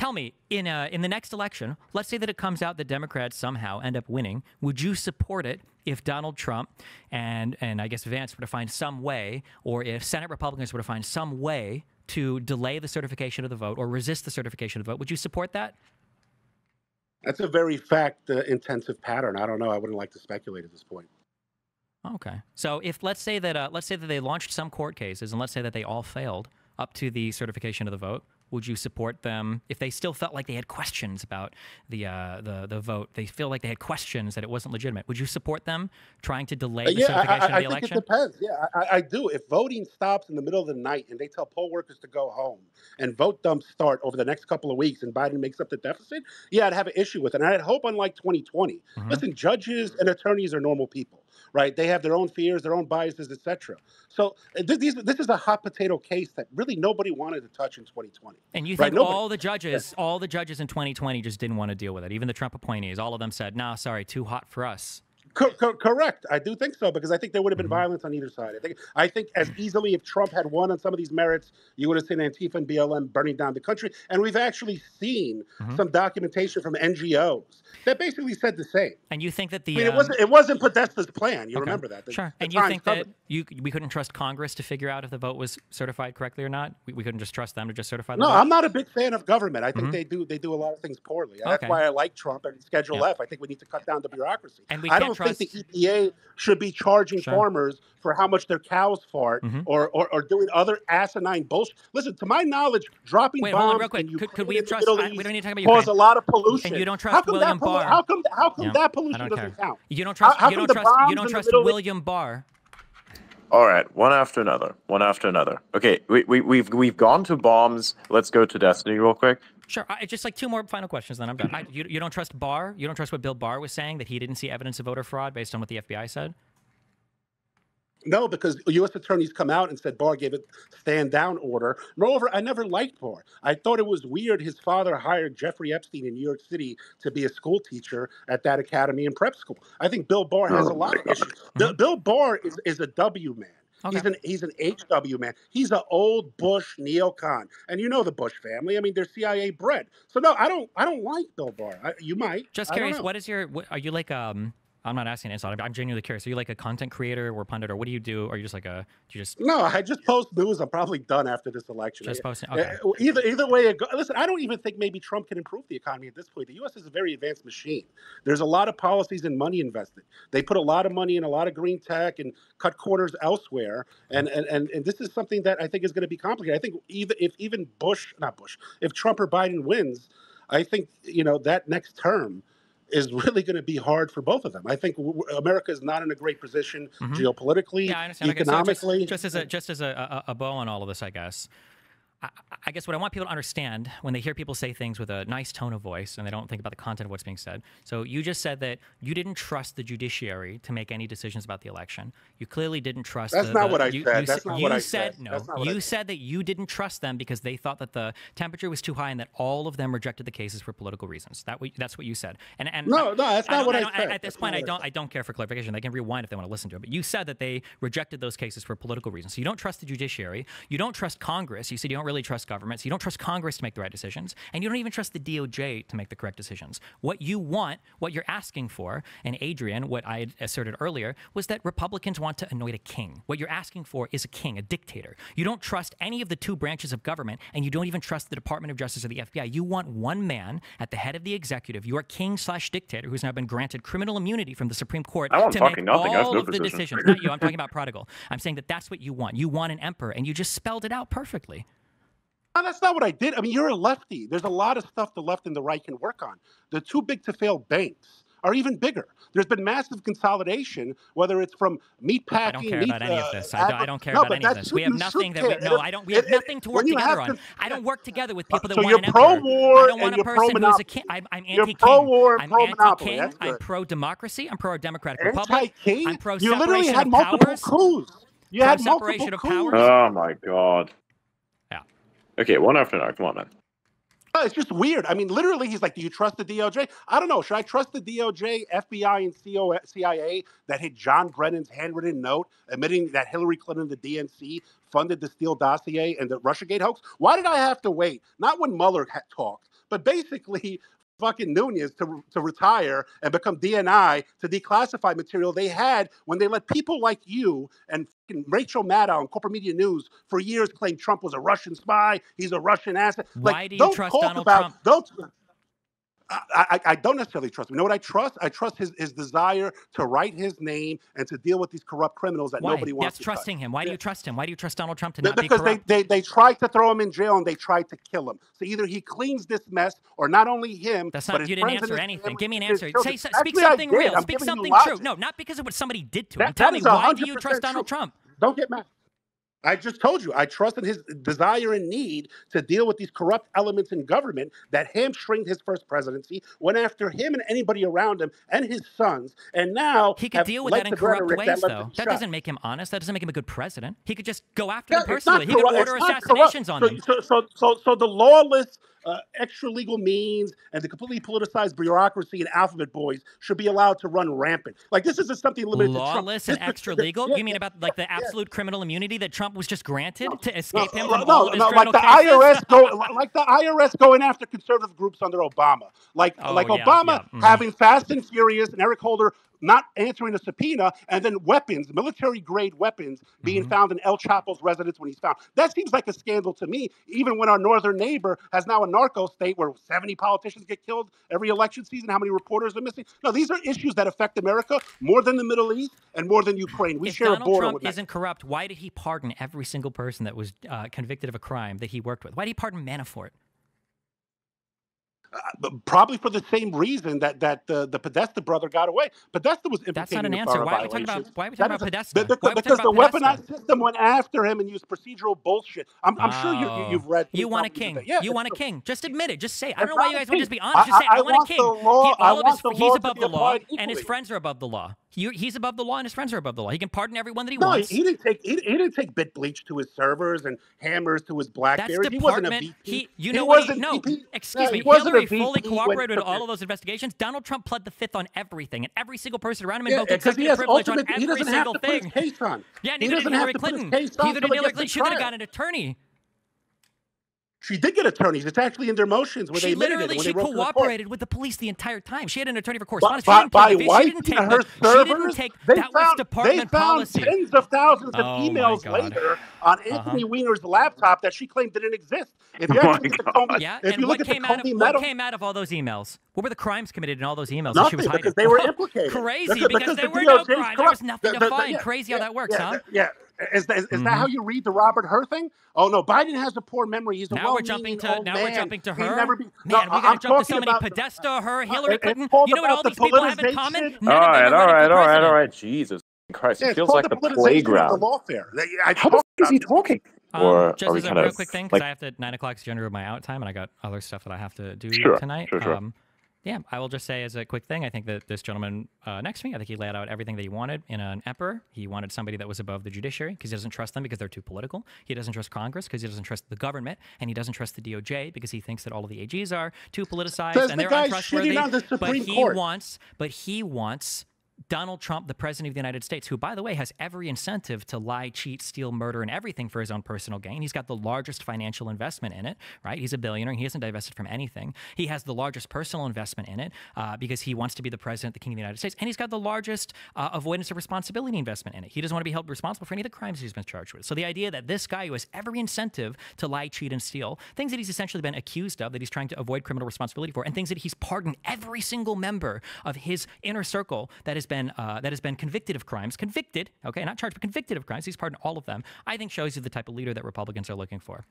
tell me in uh, in the next election, let's say that it comes out that Democrats somehow end up winning. Would you support it if Donald Trump and and I guess Vance were to find some way, or if Senate Republicans were to find some way to delay the certification of the vote or resist the certification of the vote? Would you support that? That's a very fact uh, intensive pattern. I don't know. I wouldn't like to speculate at this point. Okay. So if let's say that uh, let's say that they launched some court cases and let's say that they all failed up to the certification of the vote, would you support them if they still felt like they had questions about the uh, the the vote? They feel like they had questions that it wasn't legitimate. Would you support them trying to delay the Uh, yeah, certification I, I, of I the think election? it depends. Yeah, I, I do. If voting stops in the middle of the night and they tell poll workers to go home and vote dumps start over the next couple of weeks and Biden makes up the deficit, yeah, I'd have an issue with it. And I'd hope, unlike 2020, Mhm. listen, judges and attorneys are normal people, right? They have their own fears, their own biases, etc. So th- these, this is a hot potato case that really nobody wanted to touch in 2020. And you Right, think nobody- all the judges, all the judges in 2020 just didn't want to deal with it. Even the Trump appointees, all of them said, "Nah, sorry, too hot for us." Co- co- correct. I do think so because I think there would have been Mhm. violence on either side. I think I think as easily if Trump had won on some of these merits, you would have seen Antifa and BLM burning down the country. And we've actually seen Mhm. some documentation from NGOs that basically said the same. And you think that the I mean, it um, wasn't it wasn't Podesta's plan. You okay, remember that? The- Sure. the and you think that you we couldn't trust Congress to figure out if the vote was certified correctly or not? We, we couldn't just trust them to just certify the No, vote? I'm not a big fan of government. I think Mhm. they do they do a lot of things poorly. That's why I like Trump and Schedule Yeah. F. I think we need to cut down the bureaucracy. And we I can't don't trust- think the EPA should be charging Sure. farmers for how much their cows fart Mhm. or, or or doing other asinine bullshit. Listen, to my knowledge, dropping Wait, hold on bombs real quick. in Could- could we and the trust- Middle I- we East don't need to talk about cause a lot of pollution. And you don't how trust come William that pollu- Barr. How come how come Yeah, that pollution doesn't care. count? You don't trust. how you don't the trust. You don't trust Middle East- William Barr. All right, one after another, one after another. Okay, we, we we've we've gone to bombs. Let's go to Destiny real quick. Sure. I, just like two more final questions, then I'm done. Mm-hmm. I, you, you don't trust Barr? You don't trust what Bill Barr was saying that he didn't see evidence of voter fraud based on what the FBI said? No, because U.S. attorneys come out and said Barr gave a stand down order. Moreover, I never liked Barr. I thought it was weird his father hired Jeffrey Epstein in New York City to be a school teacher at that academy and prep school. I think Bill Barr has a Oh lot of issues. Bill, Bill Barr is, is a W man. He's an he's an HW man. He's an old Bush neocon, and you know the Bush family. I mean, they're CIA bred. So no, I don't I don't like Bill Barr. I, you might. Just curious, what is your? What, are you like um? I'm not asking this. I'm I'm genuinely curious. Are you like a content creator or pundit, or what do you do? Or are you just like a? Do you just No, I just post news. I'm probably done after this election. just posting? Okay. Either either way, it listen. I don't even think maybe Trump can improve the economy at this point. The U.S. is a very advanced machine. There's a lot of policies and money invested. They put a lot of money in a lot of green tech and cut corners elsewhere. And and and, and this is something that I think is going to be complicated. I think even if even Bush, not Bush, if Trump or Biden wins, I think you know that next term is really going to be hard for both of them. I think America is not in a great position Mhm. geopolitically, Yeah, I understand. Okay, so just- economically. just, as a just as a, a, a bow on all of this, I guess. I, I guess what I want people to understand when they hear people say things with a nice tone of voice and they don't think about the content of what's being said. So you just said that you didn't trust the judiciary to make any decisions about the election. You clearly didn't trust. That's the, not the- what I you, said. You, That's sa- not you what I said. said. No, That's not what I you said. that you didn't trust them because they thought that the temperature was too high and that all of them rejected the cases for political reasons. That that's what you said. And and No, no, that's not what I don't- said. At this That's point, I I don't. I don't care for clarification. They can rewind if they want to listen to it. But you said that they rejected those cases for political reasons. So you don't trust the judiciary. You don't trust Congress. You said you don't really trust government. So you don't trust Congress to make the right decisions, and you don't even trust the DOJ to make the correct decisions. What you want, what you're asking for, and Adrian, what I had asserted earlier, was that Republicans want to anoint a king. What you're asking for is a king, a dictator. You don't trust any of the two branches of government, and you don't even trust the Department of Justice or the FBI. You want one man at the head of the executive, your king slash dictator, who's now been granted criminal immunity from the Supreme Court to make nothing. All no of the decisions. Not you. I'm talking about prodigal. I'm saying that that's what you want. You want an emperor, and you just spelled it out perfectly. No, that's not what I did. I mean, you're a lefty. There's a lot of stuff the left and the right can work on. The too big to fail banks are even bigger. There's been massive consolidation, whether it's from meat I don't care meat, about any of uh, this. I don't, I don't care No, about any of this. We have nothing that we no. I don't. We have if- nothing to work together have on. I don't work together with people that so want you're an emperor. pro-war I don't want and a you're person who's a pro-monopoly. king. I'm, I'm anti-king. pro-war I'm pro-monopoly. anti-king. That's I'm good. pro-democracy. I'm pro-democratic republic. Anti-king? I'm pro You literally had multiple powers. coups. You had multiple coups. Oh my god. Okay, one after another. Come on, man. Oh, it's just weird. I mean, literally, he's like, "Do you trust the DOJ?" I don't know. Should I trust the DOJ, FBI, and CO CIA that hit John Brennan's handwritten note admitting that Hillary Clinton, the DNC, funded the Steele dossier and the RussiaGate hoax? Why did I have to wait? Not when Mueller talked, but basically fucking Nunes to, to retire and become DNI to declassify material they had when they let people like you and fucking Rachel Maddow and Corporate Media News for years claim Trump was a Russian spy. He's a Russian asset. Why like, do you don't trust talk Donald about, Trump? Don't, I, I, I, don't necessarily trust him. You know what I trust? I trust his, his desire to write his name and to deal with these corrupt criminals that Why? nobody wants That's to trusting touch. him. Why do you trust him? Why do you trust Donald Trump to not be because they, corrupt? they they tried to throw him in jail and they tried to kill him. So either he cleans this mess, or not only him, That's but not. his You didn't answer anything. family Give me an answer. Say, so- speak something real. I'm Speak something true. No, not because of what somebody did to That- him. Tell that me why do you 100% trust Donald true. Trump? Don't get mad. I just told you, I trust in his desire and need to deal with these corrupt elements in government that hamstringed his first presidency, went after him and anybody around him and his sons, and now He could deal with that in corrupt ways, that though. That doesn't make him honest. That doesn't make him a good president. He could just go after Yeah, them personally. He could order assassinations on so, them. So, so, so, so the lawless, uh, extra legal means and the completely politicized bureaucracy and alphabet boys should be allowed to run rampant. Like this isn't something limited Lawless to and Trump. This- extra legal? yeah, You mean about like the yeah. absolute criminal immunity that Trump was just granted to escape him no, from no, all of his no, like the cases? IRS go, like the IRS going after conservative groups under Obama, like Oh, like yeah, Obama yeah, mhm. having Fast and Furious and Eric Holder not answering a subpoena, and then weapons, military grade weapons, being Mhm. found in El Chapo's residence when he's found. That seems like a scandal to me. Even when our northern neighbor has now a narco state where 70 politicians get killed every election season, how many reporters are missing? No, these are issues that affect America more than the Middle East and more than Ukraine. We if share Donald a border Trump with isn't corrupt, why did he pardon every single person that was uh, convicted of a crime that he worked with? Why did he pardon Manafort? Uh, probably for the same reason that that the, the Podesta brother got away. Podesta was implicated That's not an answer. Why are we talking about why are we talking about a- Podesta? Why are because the weaponized system went after him and used procedural bullshit. I'm, I'm sure you, Oh. you, you've read. You want a king. Yeah, you want a king. Just admit it. Just say it. I don't know why you guys would just be honest. Just say, I- I, I want a king. the law- He- all of his, the he's above the law, applied and his friends are above the law. You, he's above the law, and his friends are above the law. He can pardon everyone that he No, he, wants. he didn't take he, he didn't take bit bleach to his servers and hammers to his blackberries. He wasn't a. VP. He, you He know what? He, wasn't no, excuse me. he wasn't a Hillary fully cooperated with all of those investigations. Donald Trump pled the fifth on everything, and every single person around him invoked he executive privilege on ultimate. He every doesn't have single to put his thing. on. Yeah, he neither did doesn't Hillary have to put his Clinton. Neither did Hillary Clinton. She could have got an attorney. She did get attorneys. It's actually in their motions where She they admitted it literally when she they wrote to the cooperated with the police the entire time. She had an attorney for By, correspondence. by, she didn't by take she didn't take her the, she didn't take that they was found, department they found policy. tens of thousands of Oh emails later on uh-huh. Anthony Weiner's laptop that she claimed didn't exist. If you Oh actually my look at the Comey, Yeah, if and you what look at the came out of Comey what came out of all those emails? What were the crimes committed in all those emails that she nothing was hiding? because they were implicated. Crazy, Because- because, because there the were no DOJ 's crimes. There was nothing The- to the- the- find. yeah, Crazy how that works, huh? Yeah. Is, that, is, is Mhm. that how you read the Robert Hur thing? Oh no, Biden has a poor memory. He's a Now we're jumping to now man. we're jumping to He'd her. never be- Man, No, we gotta I'm jump to talking so many about- Podesta, Hur, Uh, Hillary it's Clinton. You know what all about these the people have in common? politicization. None all of them right, are all running for right, all right, president. all right. Jesus Christ, Yeah, it feels like the the politicization of playground. the lawfare. I How talked is he talking? Um, Or just as a real quick thing, because like I have to nine o'clock is generally my out time, and I got other stuff that I have to do Sure, tonight. sure, sure. Um, yeah, I will just say as a quick thing, I think that this gentleman uh, next to me, I think he laid out everything that he wanted in an emperor. He wanted somebody that was above the judiciary because he doesn't trust them because they're too political. He doesn't trust Congress because he doesn't trust the government, and he doesn't trust the DOJ because he thinks that all of the AGs are too politicized and the they're untrustworthy. the but he Court. wants, but he wants Donald Trump, the president of the United States, who, by the way, has every incentive to lie, cheat, steal, murder, and everything for his own personal gain. He's got the largest financial investment in it, right? He's a billionaire. And he hasn't divested from anything. He has the largest personal investment in it uh, because he wants to be the president, the king of the United States. And he's got the largest uh, avoidance of responsibility investment in it. He doesn't want to be held responsible for any of the crimes he's been charged with. So the idea that this guy who has every incentive to lie, cheat, and steal, things that he's essentially been accused of, that he's trying to avoid criminal responsibility for, and things that he's pardoned every single member of his inner circle that has been uh, that has been convicted of crimes, convicted, okay, not charged, but convicted of crimes. He's pardoned all of them. I think shows you the type of leader that Republicans are looking for.